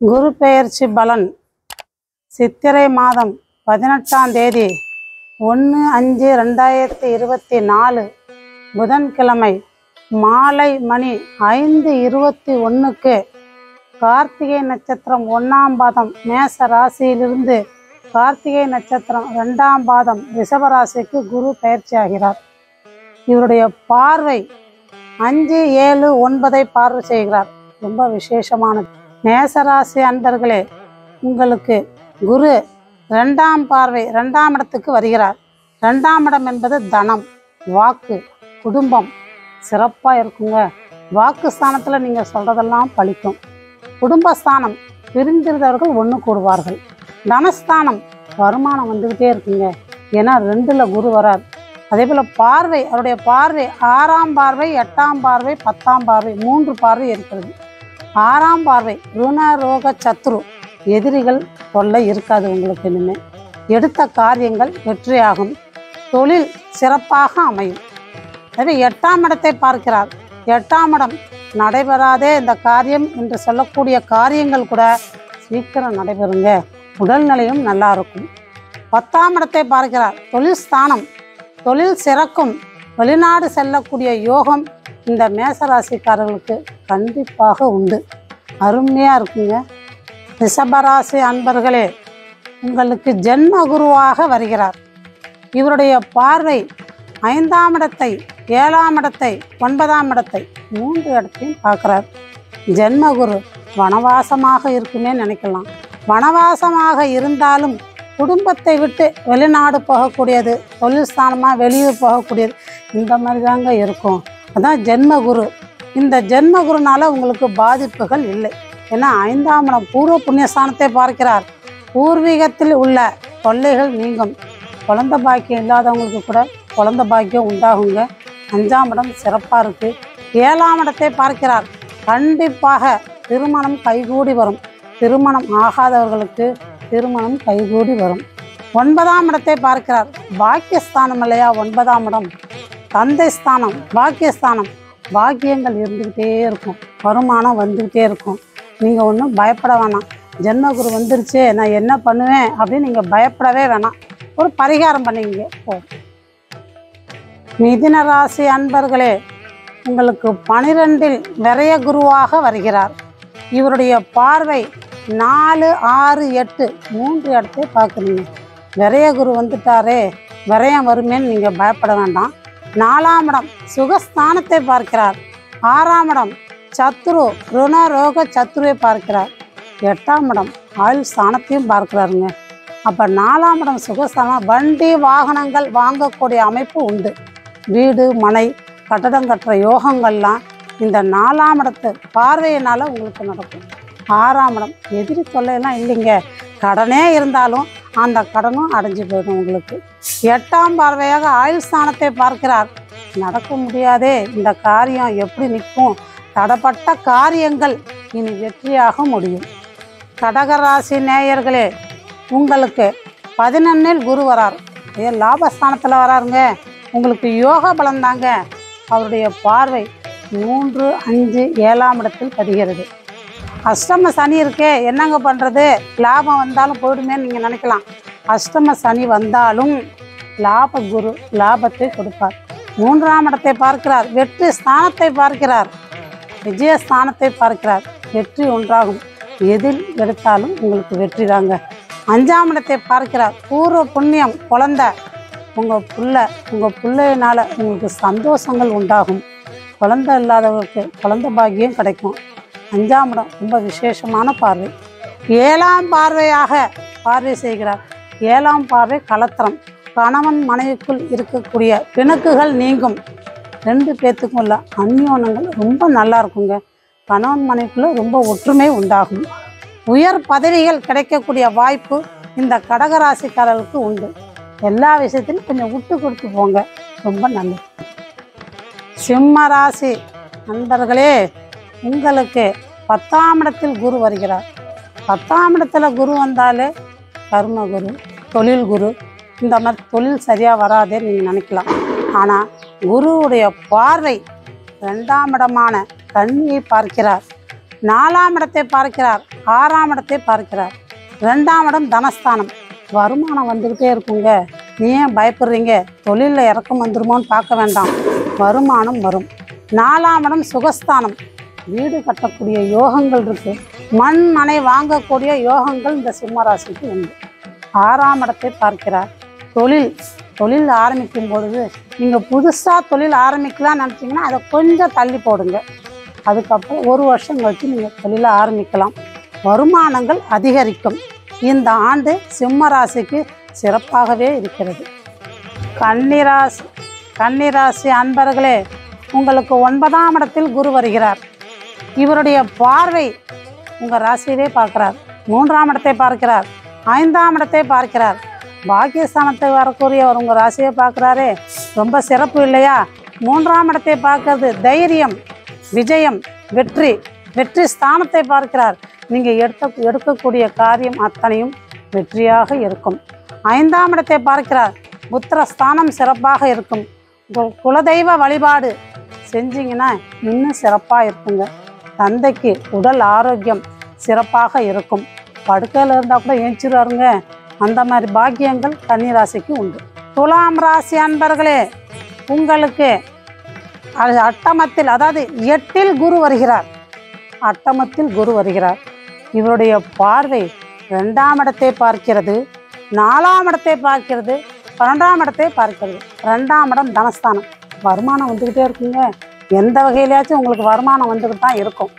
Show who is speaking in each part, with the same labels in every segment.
Speaker 1: குரு பெயர்ச்சி பலன். சித்திரை மாதம் பதினெட்டாம் தேதி ஒன்று அஞ்சு ரெண்டாயிரத்தி இருபத்தி நாலு புதன்கிழமை மாலை மணி ஐந்து இருபத்தி ஒன்றுக்கு கார்த்திகை நட்சத்திரம் ஒன்றாம் பாதம் மேச ராசியிலிருந்து கார்த்திகை நட்சத்திரம் ரெண்டாம் பாதம் ரிஷபராசிக்கு குரு பயிற்சியாகிறார் இவருடைய பார்வை அஞ்சு ஏழு ஒன்பதை பார்வை செய்கிறார். ரொம்ப விசேஷமானது. மேசராசி அன்பர்களே உங்களுக்கு குரு ரெண்டாம் பார்வை ரெண்டாம் இடத்துக்கு வருகிறார். ரெண்டாம் இடம் என்பது தனம் வாக்கு குடும்பம். சிறப்பாக இருக்குங்க. வாக்கு ஸ்தானத்தில் நீங்கள் சொல்கிறதெல்லாம் பழிக்கும். குடும்பஸ்தானம் பிரிந்திருந்தவர்கள் ஒன்று கூடுவார்கள். தனஸ்தானம் வருமானம் வந்துக்கிட்டே இருக்குங்க. ஏன்னா ரெண்டில் குரு வரார். அதே போல் பார்வை அவருடைய பார்வை ஆறாம் பார்வை எட்டாம் பார்வை பத்தாம் பார்வை மூன்று பார்வை இருக்கிறது. ஆறாம் பார்வை ருணரோக சத்ரு எதிரிகள் தொல்லை இருக்காது உங்களுக்கு இனிமே. எடுத்த காரியங்கள் வெற்றியாகும். தொழில் சிறப்பாக அமையும். எனவே எட்டாம் இடத்தை பார்க்கிறார். எட்டாம் இடம் நடைபெறாதே இந்த காரியம் என்று சொல்லக்கூடிய காரியங்கள் கூட சீக்கிரம் நடைபெறுங்க. உடல்நிலையும் நல்லா இருக்கும். பத்தாம் இடத்தை பார்க்கிறார். தொழில் ஸ்தானம் தொழில் சிறக்கும். வெளிநாடு செல்லக்கூடிய யோகம் இந்த மேசராசிக்காரர்களுக்கு கண்டிப்பாக உண்டு. அருமையாக இருக்குங்க. ரிஷபராசி அன்பர்களே உங்களுக்கு ஜென்ம குருவாக வருகிறார். இவருடைய பார்வை ஐந்தாம் இடத்தை ஏழாம் இடத்தை ஒன்பதாம் இடத்தை மூன்று இடத்தையும் பார்க்குறார். ஜென்மகுரு வனவாசமாக இருக்குமே நினைக்கலாம். வனவாசமாக இருந்தாலும் குடும்பத்தை விட்டு வெளிநாடு போகக்கூடியது தொழில் ஸ்தானமாக வெளியூர் போகக்கூடியது இந்த மாதிரி தாங்க இருக்கும். அதான் ஜென்மகுரு இந்த ஜென்மகுருனால உங்களுக்கு பாதிப்புகள் இல்லை. ஏன்னா ஐந்தாம் இடம் பூர்வ புண்ணியஸ்தானத்தை பார்க்கிறார். பூர்வீகத்தில் உள்ள தொல்லைகள் நீங்கும். குழந்த பாக்கியம் இல்லாதவங்களுக்கு கூட குழந்த பாக்கியம் உண்டாகுங்க. அஞ்சாம் இடம் சிறப்பாக இருக்குது ஏழாம் இடத்தை பார்க்கிறார். கண்டிப்பாக திருமணம் கைகூடி வரும். திருமணம் ஆகாதவர்களுக்கு திருமணம் கைகூடி வரும். ஒன்பதாம் இடத்தை பார்க்கிறார். பாக்கியஸ்தானம் இல்லையா? ஒன்பதாம் இடம். தந்தை ஸ்தானம் பாக்கியஸ்தானம். பாக்கியங்கள் இருந்துக்கிட்டே இருக்கும். வருமானம் வந்துக்கிட்டே இருக்கும். நீங்கள் ஒன்றும் பயப்பட வேணாம். ஜென்மகுரு வந்துருச்சு நான் என்ன பண்ணுவேன் அப்படின்னு நீங்கள் பயப்படவே வேணாம். ஒரு பரிகாரம் பண்ணிங்க போ. மிதின ராசி அன்பர்களே உங்களுக்கு பனிரெண்டில் விரைய குருவாக வருகிறார். இவருடைய பார்வை நாலு ஆறு எட்டு மூன்று இடத்தை பார்க்குறீங்க. விரைய குரு வந்துட்டாரே விரயம் வருமேன்னு நீங்கள் பயப்பட வேண்டாம். நாலாம் இடம் சுகஸ்தானத்தை பார்க்கிறார். ஆறாம் இடம் சத்ரு ருண ரோக சத்ருவை பார்க்கிறார். எட்டாம் இடம் ஆயுள் ஸ்தானத்தையும் பார்க்கிறாருங்க. அப்போ நாலாம் இடம் சுகஸ்தானம் வண்டி வாகனங்கள் வாங்கக்கூடிய அமைப்பு உண்டு. வீடு மனை கட்டடம் கட்டுற யோகங்கள்லாம் இந்த நாலாம் இடத்து பார்வையினால் உங்களுக்கு நடக்கும். ஆறாம் இடம் எதிரி தொல்லையெல்லாம் இல்லைங்க. கடனே இருந்தாலும் அந்த கடனும் அடைஞ்சு போயிடும் உங்களுக்கு. எட்டாம் பார்வையாக ஆயுள் ஸ்தானத்தை பார்க்கிறார். நடக்க முடியாதே இந்த காரியம் எப்படி நிற்கும்? தடப்பட்ட காரியங்கள் இனி வெற்றியாக முடியும். கடகராசி நேயர்களே உங்களுக்கு பதினொன்னில் குரு வரார். ஏன் லாபஸ்தானத்தில் வராருங்க. உங்களுக்கு யோக பலம் தாங்க. அவருடைய பார்வை மூன்று அஞ்சு ஏழாம் இடத்தில் பதிகிறது. அஷ்டம சனி இருக்கே என்னங்க பண்ணுறது லாபம் வந்தாலும் போயிடுமேன்னு நீங்கள் நினைக்கலாம். அஷ்டம சனி வந்தாலும் லாப குரு லாபத்தை கொடுப்பார். மூன்றாம் இடத்தை பார்க்கிறார். வெற்றி ஸ்தானத்தை பார்க்கிறார். விஜயஸ்தானத்தை பார்க்கிறார். வெற்றி ஒன்றாகும். எதில் எடுத்தாலும் உங்களுக்கு வெற்றி தாங்க. அஞ்சாம் இடத்தை பார்க்கிறார். பூர்வ புண்ணியம் குழந்த. உங்கள் புள்ள உங்கள் பிள்ளையினால் உங்களுக்கு சந்தோஷங்கள் உண்டாகும். குழந்த இல்லாதவர்களுக்கு குழந்த பாக்கியம் கிடைக்கும். அஞ்சாம் இடம். ரொம்ப விசேஷமான பார்வை. ஏழாம் பார்வையாக பார்வை செய்கிறார். ஏழாம் பார்வை கலத்திரம். கணவன் மனைவிக்குள் இருக்கக்கூடிய பிணக்குகள் நீங்கும். ரெண்டு பேர்த்துக்கும் உள்ள அந்யோனங்கள் ரொம்ப நல்லா இருக்குங்க. கணவன் மனைவிக்குள்ள ரொம்ப ஒற்றுமை உண்டாகும். உயர் பதவிகள் கிடைக்கக்கூடிய வாய்ப்பு இந்த கடகராசிக்காரர்களுக்கு உண்டு. எல்லா விஷயத்திலும் கொஞ்சம் விட்டு கொடுத்து போங்க. ரொம்ப நல்லது. சிம்ம ராசி. நண்பர்களே உங்களுக்கு பத்தாம் இடத்தில் குரு வருகிறார். பத்தாம் இடத்துல குரு வந்தாலே கர்ம குரு தொழில் குரு இந்த மாதிரி தொழில் சரியாக வராதே நீங்கள் நினைக்கலாம். ஆனால் குருவுடைய பார்வை ரெண்டாம் இடமான கண்ணியை பார்க்கிறார். நாலாம் இடத்தை பார்க்கிறார் ஆறாம் இடத்தை பார்க்கிறார். ரெண்டாம் இடம் தனஸ்தானம். வருமானம் வந்துக்கிட்டே இருக்குங்க. நீ ஏன் பயப்படுறீங்க? தொழிலில் இறக்கம் வந்துருமோன்னு பார்க்க வேண்டாம். வருமானம் வரும். நாலாம் இடம் சுகஸ்தானம். வீடு கட்டக்கூடிய யோகங்கள் இருக்கு. மண் மனை வாங்கக்கூடிய யோகங்கள் இந்த சிம்மராசிக்கு உண்டு. ஆறாம் இடத்தை பார்க்கிறார். தொழில் தொழில் ஆரம்பிக்கும் பொழுது நீங்கள் புதுசாக தொழில் ஆரம்பிக்கலாம்னு நினச்சிங்கன்னா அதை கொஞ்சம் தள்ளி போடுங்க. அதுக்கப்புறம் ஒரு வருஷம் கழித்து நீங்கள் தொழிலை ஆரம்பிக்கலாம். வருமானங்கள் அதிகரிக்கும். இந்த ஆண்டு சிம்மராசிக்கு சிறப்பாகவே இருக்கிறது. கன்னிராசி கன்னிராசி அன்பர்களே உங்களுக்கு ஒன்பதாம் இடத்தில் குரு வருகிறார். இவருடைய பார்வை உங்கள் ராசியிலே பார்க்கிறார். மூன்றாம் இடத்தை பார்க்கிறார். ஐந்தாம் இடத்தை பார்க்கிறார். பாக்கியஸ்தானத்தை வரக்கூடியவர் உங்கள் ராசியை பார்க்குறாரே. ரொம்ப சிறப்பு இல்லையா? மூன்றாம் இடத்தை பார்க்கறது தைரியம் விஜயம் வெற்றி வெற்றி ஸ்தானத்தை பார்க்கிறார். நீங்கள் எடுத்த எடுக்கக்கூடிய காரியம் அத்தனையும் வெற்றியாக இருக்கும். ஐந்தாம் இடத்தை பார்க்கிறார். புத்திர ஸ்தானம் சிறப்பாக இருக்கும். குலதெய்வ வழிபாடு செஞ்சீங்கன்னா இன்னும் சிறப்பாக இருக்குங்க. தந்தைக்கு உடல் ஆரோக்கியம் சிறப்பாக இருக்கும். படுக்கையில் இருந்தால் கூட ஏஞ்சிருவாருங்க. அந்த மாதிரி பாக்கியங்கள் கன்னிராசிக்கு உண்டு. துலாம் ராசி அன்பர்களே உங்களுக்கு அது அட்டமத்தில் அதாவது எட்டில் குரு வருகிறார். அட்டமத்தில் குரு வருகிறார். இவருடைய பார்வை ரெண்டாம் இடத்தை பார்க்கிறது நாலாம் இடத்தை பார்க்கிறது பன்னெண்டாம் இடத்தை பார்க்கிறது. ரெண்டாம் இடம் தனஸ்தானம். வருமானம் வந்துக்கிட்டே இருக்குங்க. எந்த வகையிலையாச்சும் உங்களுக்கு வருமானம் வந்துக்கிட்டு தான் இருக்கும்.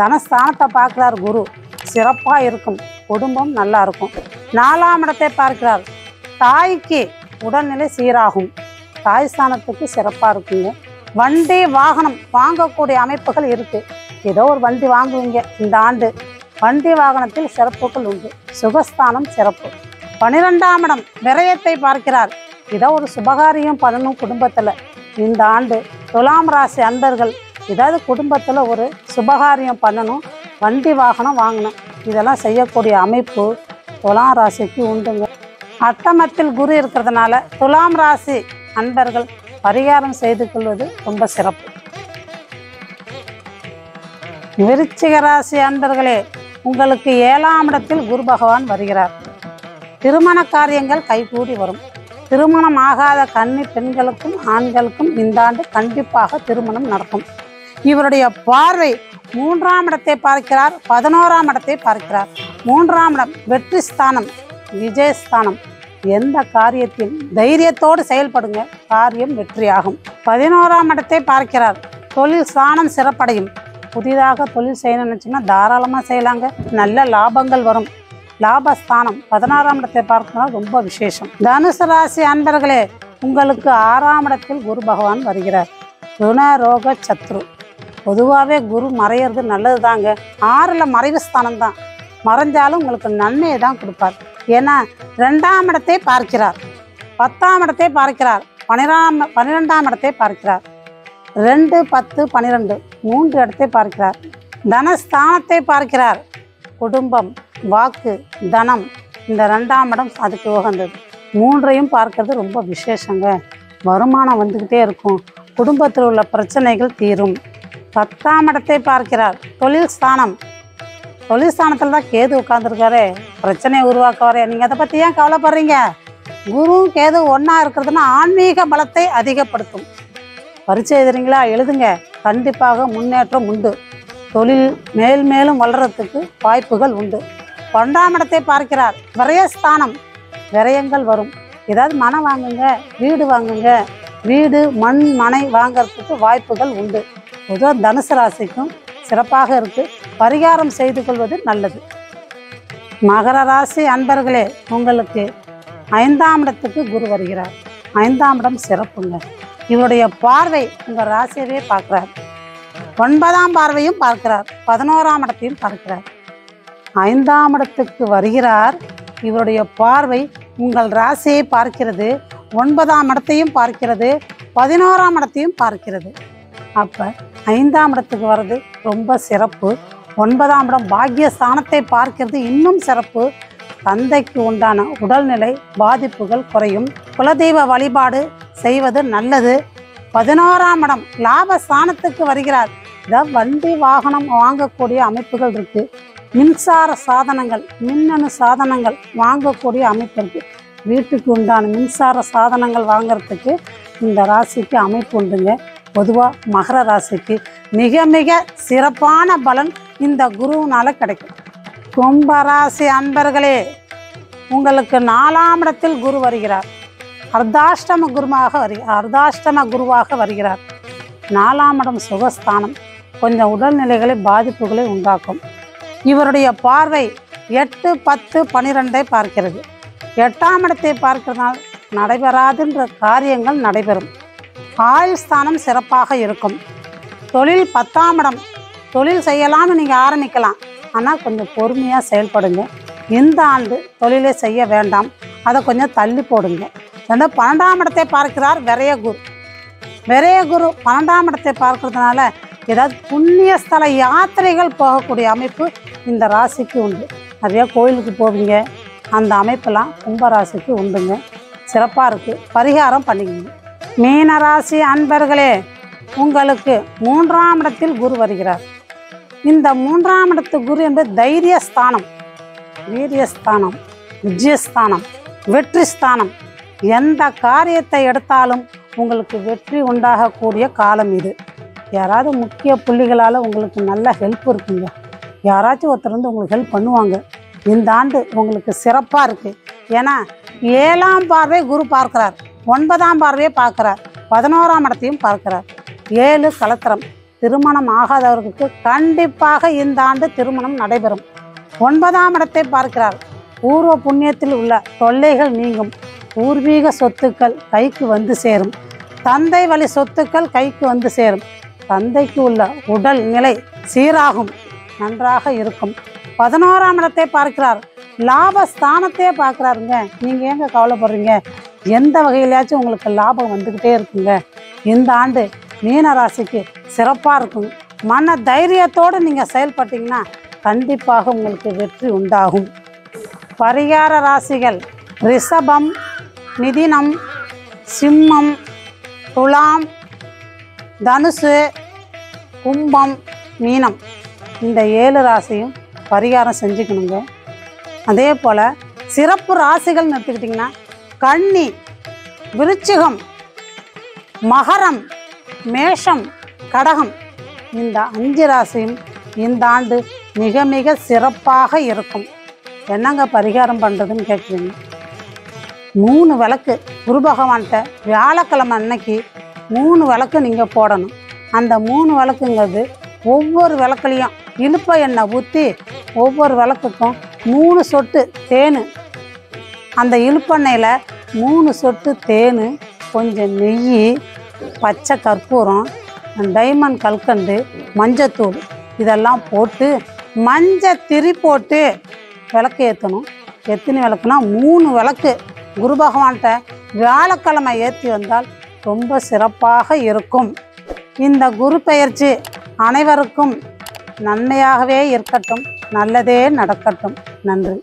Speaker 1: தனஸ்தானத்தை பார்க்குறார் குரு. சிறப்பாக இருக்கும். குடும்பம் நல்லா இருக்கும். நாலாம் இடத்தை பார்க்கிறார். தாய்க்கு உடல்நிலை சீராகும். தாய் ஸ்தானத்துக்கு சிறப்பாக இருக்குங்க. வண்டி வாகனம் வாங்கக்கூடிய அமைப்புகள் இருக்குது ஏதோ ஒரு வண்டி வாங்குவீங்க இந்த ஆண்டு. வண்டி வாகனத்தில் சிறப்புகள் உண்டு. சுகஸ்தானம் சிறப்பு. பனிரெண்டாம் இடம் விரயத்தை பார்க்கிறார். ஏதோ ஒரு சுபகாரியம் பண்ணணும் குடும்பத்தில். இந்த ஆண்டு துலாம் ராசி அன்பர்கள் ஏதாவது குடும்பத்தில் ஒரு சுபகாரியம் பண்ணணும் வண்டி வாகனம் வாங்கணும். இதெல்லாம் செய்யக்கூடிய அமைப்பு துலாம் ராசிக்கு உண்டுங்க. அட்டமத்தில் குரு இருக்கிறதுனால துலாம் ராசி அன்பர்கள் பரிகாரம் செய்து கொள்வது ரொம்ப சிறப்பு. விருச்சிக ராசி அன்பர்களே உங்களுக்கு ஏழாம் இடத்தில் குரு பகவான் வருகிறார். திருமண காரியங்கள் கைகூடி வரும். திருமணம் ஆகாத கன்னி பெண்களுக்கும் ஆண்களுக்கும் இந்த ஆண்டு கண்டிப்பாக திருமணம் நடக்கும். இவருடைய பார்வை மூன்றாம் இடத்தை பார்க்கிறார் பதினோராம் இடத்தை பார்க்கிறார். மூன்றாம் இடம் வெற்றி ஸ்தானம் விஜயஸ்தானம் எந்த காரியத்தில் தைரியத்தோடு செயல்படுங்க காரியம் வெற்றியாகும். பதினோராம் இடத்தை பார்க்கிறார் தொழில் ஸ்தானம் சிறப்படையும். புதிதாக தொழில் செய்யணும்னு நினச்சோம்னா தாராளமாக செய்யலாங்க நல்ல லாபங்கள் வரும். லாபஸ்தானம். பதினாறாம் இடத்தை பார்க்கணும் ரொம்ப விசேஷம். தனுசு ராசி அன்பர்களே உங்களுக்கு ஆறாம் இடத்தில் குரு பகவான் வருகிறார். ருண ரோக சத்ரு. பொதுவாகவே குரு மறையிறது நல்லது தாங்க ஆறில் மறைவு ஸ்தானம் தான் மறைஞ்சாலும் உங்களுக்கு நன்மையை தான் கொடுப்பார். ஏன்னா ரெண்டாம் இடத்தை பார்க்கிறார். பத்தாம் இடத்தை பார்க்கிறார். பனிரெண்டாம் பன்னிரெண்டாம் இடத்தை பார்க்கிறார். ரெண்டு பத்து பன்னிரெண்டு மூன்று இடத்தை பார்க்கிறார். தனஸ்தானத்தை பார்க்கிறார். குடும்பம் வாக்கு தனம் இந்த ரெண்டாம் இடம் அதுக்கு உகந்தது. மூன்றையும் பார்க்கறது ரொம்ப விசேஷங்க. வருமானம் வந்துக்கிட்டே இருக்கும். குடும்பத்தில் உள்ள பிரச்சனைகள் தீரும். பத்தாம் இடத்தை பார்க்கிறார். தொழில் ஸ்தானம். தொழில் ஸ்தானத்தில் தான் கேது உட்காந்துருக்காரு பிரச்சனையை உருவாக்குவாரு. நீங்கள் அதை பற்றி ஏன் கவலைப்படுறீங்க? குருவும் கேது ஒன்றா இருக்கிறதுனா ஆன்மீக பலத்தை அதிகப்படுத்தும். பரீட்சை எழுதுறீங்களா? எழுதுங்க. கண்டிப்பாக முன்னேற்றம் உண்டு. தொழில் மேல் மேலும் வளர்கிறதுக்கு வாய்ப்புகள் உண்டு. பன்னெண்டாம் இடத்தை பார்க்கிறார். விரயஸ்தானம் விரயங்கள் வரும். ஏதாவது மனம் வாங்குங்க வீடு வாங்குங்க. வீடு மண் மனை வாங்கறதுக்கு வாய்ப்புகள் உண்டு. பொதுவாக தனுசு ராசிக்கும் சிறப்பாக இருக்கு. பரிகாரம் செய்து கொள்வது நல்லது. மகர ராசி அன்பர்களே உங்களுக்கு ஐந்தாம் இடத்துக்கு குரு வருகிறார். ஐந்தாம் இடம் சிறப்புங்க. இவருடைய பார்வை உங்கள் ராசியவே பார்க்குறார். ஒன்பதாம் பார்வையும் பார்க்கிறார். பதினோராம் இடத்தையும் பார்க்கிறார். ஐந்தாம் இடத்துக்கு வருகிறார். இவருடைய பார்வை உங்கள் ராசியை பார்க்கிறது. ஒன்பதாம் இடத்தையும் பார்க்கிறது. பதினோராம் இடத்தையும் பார்க்கிறது. அப்போ ஐந்தாம் இடத்துக்கு வர்றது ரொம்ப சிறப்பு. ஒன்பதாம் இடம் பாக்கிய ஸ்தானத்தை பார்க்கிறது இன்னும் சிறப்பு. தந்தைக்கு உண்டான உடல்நிலை பாதிப்புகள் குறையும். குலதெய்வ வழிபாடு செய்வது நல்லது. பதினோராம் இடம் லாப ஸ்தானத்துக்கு வருகிறார். இதை வண்டி வாகனம் வாங்கக்கூடிய அமைப்புகள் இருக்குது மின்சார சாதனங்கள் மின்னணு சாதனங்கள் வாங்கக்கூடிய அமைப்பு இருக்குது வீட்டுக்கு உண்டான மின்சார சாதனங்கள் வாங்குறதுக்கு இந்த ராசிக்கு அமைப்பு உண்டுங்க. பொதுவாக மகர ராசிக்கு மிக மிக சிறப்பான பலன் இந்த குருவினால் கிடைக்கும். கும்பராசி அன்பர்களே உங்களுக்கு நாலாம் இடத்தில் குரு வருகிறார். அர்த்தாஷ்டம குருவாக வரு அர்த்தாஷ்டம குருவாக வருகிறார். நாலாம் இடம் சுகஸ்தானம். கொஞ்சம் உடல்நிலைகளை பாதிப்புகளை உண்டாக்கும். இவருடைய பார்வை எட்டு பத்து பனிரெண்டை பார்க்கிறது. எட்டாம் இடத்தை பார்க்கிறதுனால் நடைபெறாதுன்ற காரியங்கள் நடைபெறும். ஆயுள் ஸ்தானம் சிறப்பாக இருக்கும். தொழில் பத்தாம் இடம். தொழில் செய்யலாம்னு நீங்கள் ஆரம்பிக்கலாம். ஆனால் கொஞ்சம் பொறுமையாக செயல்படுங்க. இந்த ஆண்டு தொழிலை செய்ய வேண்டாம். அதை கொஞ்சம் தள்ளி போடுங்க. அந்த பன்னெண்டாம் இடத்தை பார்க்கிறார் விரைய குரு விரைய குரு பன்னெண்டாம் இடத்தை பார்க்கறதுனால ஏதாவது புண்ணிய ஸ்தல யாத்திரைகள் போகக்கூடிய அமைப்பு இந்த ராசிக்கு உண்டு. நிறைய கோயிலுக்கு போவீங்க. அந்த அமைப்பெல்லாம் கும்பராசிக்கு உண்டுங்க. சிறப்பாக இருக்குது பரிகாரம் பண்ணிக்கங்க. மீன ராசி அன்பர்களே உங்களுக்கு மூன்றாம் இடத்தில் குரு வருகிறார். இந்த மூன்றாம் இடத்து குரு என்பது தைரிய ஸ்தானம் வீரியஸ்தானம் விஜயஸ்தானம் வெற்றி ஸ்தானம் எந்த காரியத்தை எடுத்தாலும் உங்களுக்கு வெற்றி உண்டாகக்கூடிய காலம் இது. யாராவது முக்கிய புள்ளிகளால் உங்களுக்கு நல்ல ஹெல்ப் இருக்குங்க. யாராச்சும் ஒருத்தர் வந்து உங்களுக்கு ஹெல்ப் பண்ணுவாங்க. இந்த ஆண்டு உங்களுக்கு சிறப்பாக இருக்குது ஏன்னா ஏழாம் பார்வை குரு பார்க்கிறார். ஒன்பதாம் பார்வையை பார்க்குறார். பதினோராம் இடத்தையும் பார்க்கிறார். ஏழு கலத்திரம். திருமணம் ஆகாதவர்களுக்கு கண்டிப்பாக இந்த ஆண்டு திருமணம் நடைபெறும். ஒன்பதாம் இடத்தை பார்க்கிறார். பூர்வ புண்ணியத்தில் உள்ள தொல்லைகள் நீங்கும். பூர்வீக சொத்துக்கள் கைக்கு வந்து சேரும். தந்தை வழி சொத்துக்கள் கைக்கு வந்து சேரும். தந்தைக்கு உள்ள உடல் நிலை சீராகும். நன்றாக இருக்கும். பதினோராம் இடத்தை பார்க்கிறார். லாபஸ்தானத்தையே பார்க்குறாருங்க. நீங்கள் ஏங்க கவலைப்படுறீங்க? எந்த வகையிலாச்சும் உங்களுக்கு லாபம் வந்துக்கிட்டே இருக்குங்க. இந்த ஆண்டு மீன ராசிக்கு சிறப்பாக இருக்கும். மன தைரியத்தோடு நீங்கள் செயல்பட்டீங்கன்னா கண்டிப்பாக உங்களுக்கு வெற்றி உண்டாகும். பரிகார ராசிகள் ரிஷபம் மிதினம் சிம்மம் துலாம் தனுசு கும்பம் மீனம். இந்த ஏழு ராசியும் பரிகாரம் செஞ்சுக்கணுங்க. அதே போல் சிறப்பு ராசிகள்னு எடுத்துக்கிட்டிங்கன்னா கன்னி விருச்சிகம் மகரம் மேஷம் கடகம் இந்த அஞ்சு ராசியும் இந்த ஆண்டு மிக மிக சிறப்பாக இருக்கும். என்னங்க பரிகாரம் பண்ணுறதுன்னு கேட்குறீங்க மூணு விளக்கு. குரு பகவான்கிட்ட வியாழக்கிழமை அன்னைக்கு மூணு விளக்கு நீங்கள் போடணும். அந்த மூணு விளக்குங்கிறது ஒவ்வொரு விளக்குலையும் இழுப்ப எண்ணெய் ஊற்றி ஒவ்வொரு விளக்குக்கும் மூணு சொட்டு தேன். அந்த இழுப்பெண்ணெயில் மூணு சொட்டு தேன் கொஞ்சம் நெய் பச்சை கற்பூரம் டைமண்ட் கல்கண்டு மஞ்சத்தூள் இதெல்லாம் போட்டு மஞ்சள் திரி போட்டு விளக்கு ஏற்றணும் எத்தனை விளக்குனா மூணு விளக்கு. குரு பகவான்கிட்ட வியாழக்கிழமை ஏற்றி வந்தால் ரொம்ப சிறப்பாக இருக்கும். இந்த குரு பயிற்சி அனைவருக்கும் நன்மையாகவே இருக்கட்டும் நல்லதே நடக்கட்டும். நன்றி.